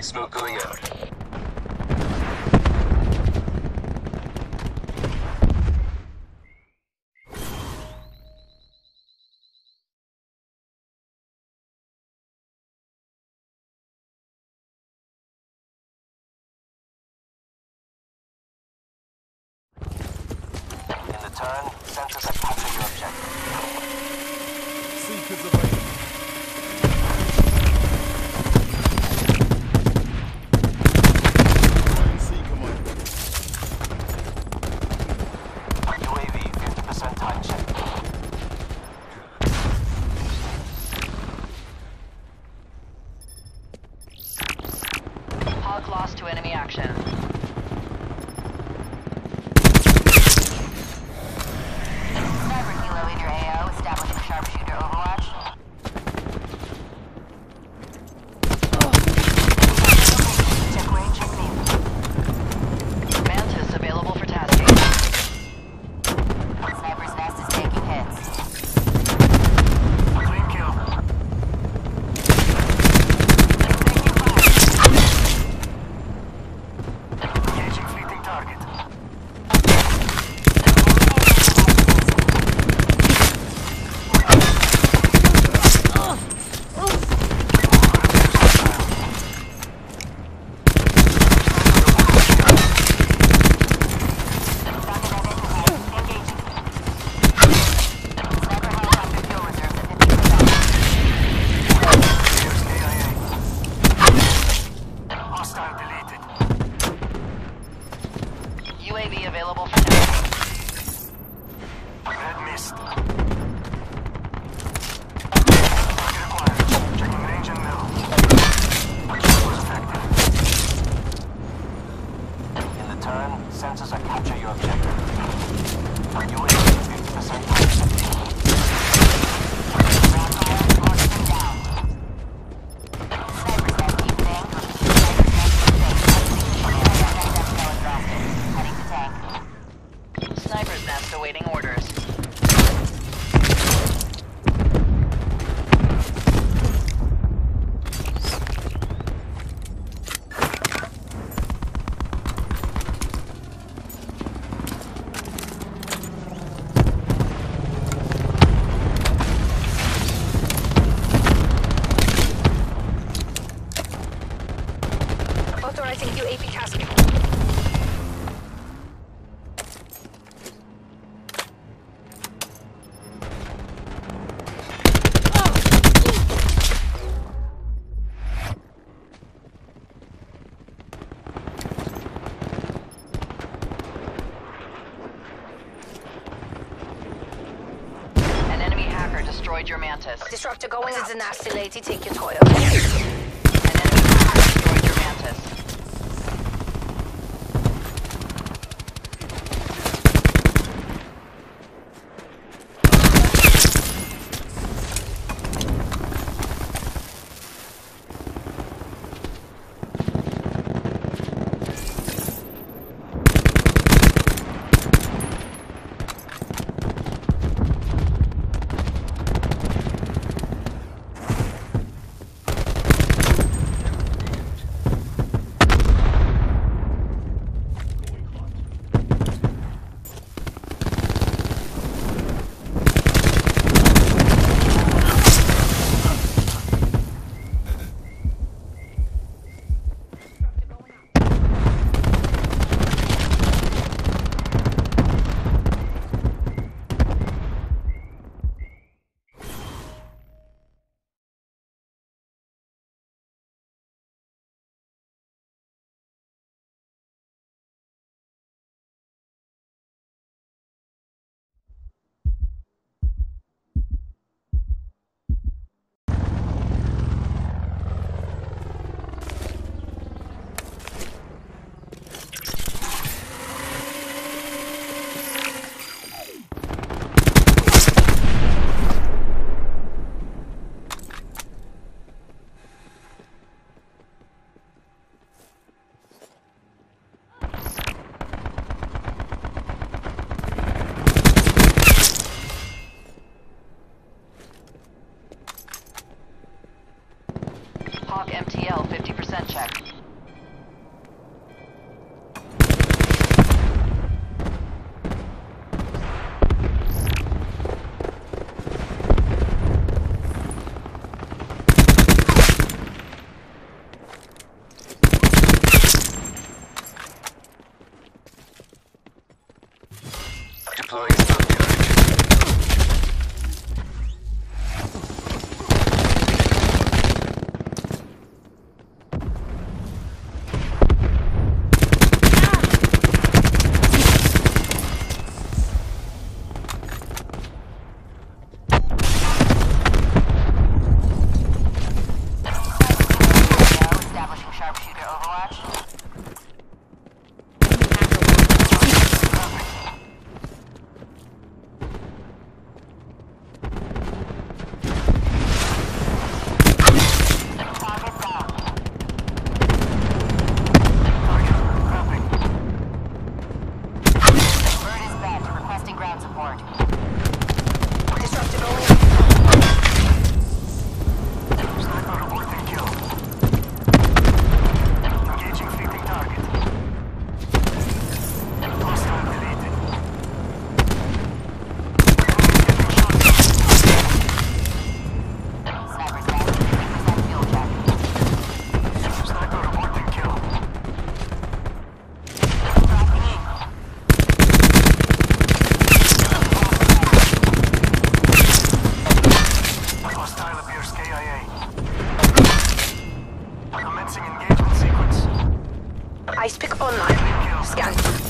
Smoke going out. UAV available for now. Placing UAV task. Destroyed your mantis. Disruptor going out. This is an Take your toy. Tomahawk MTL 50% check. Ice pick online. Scan.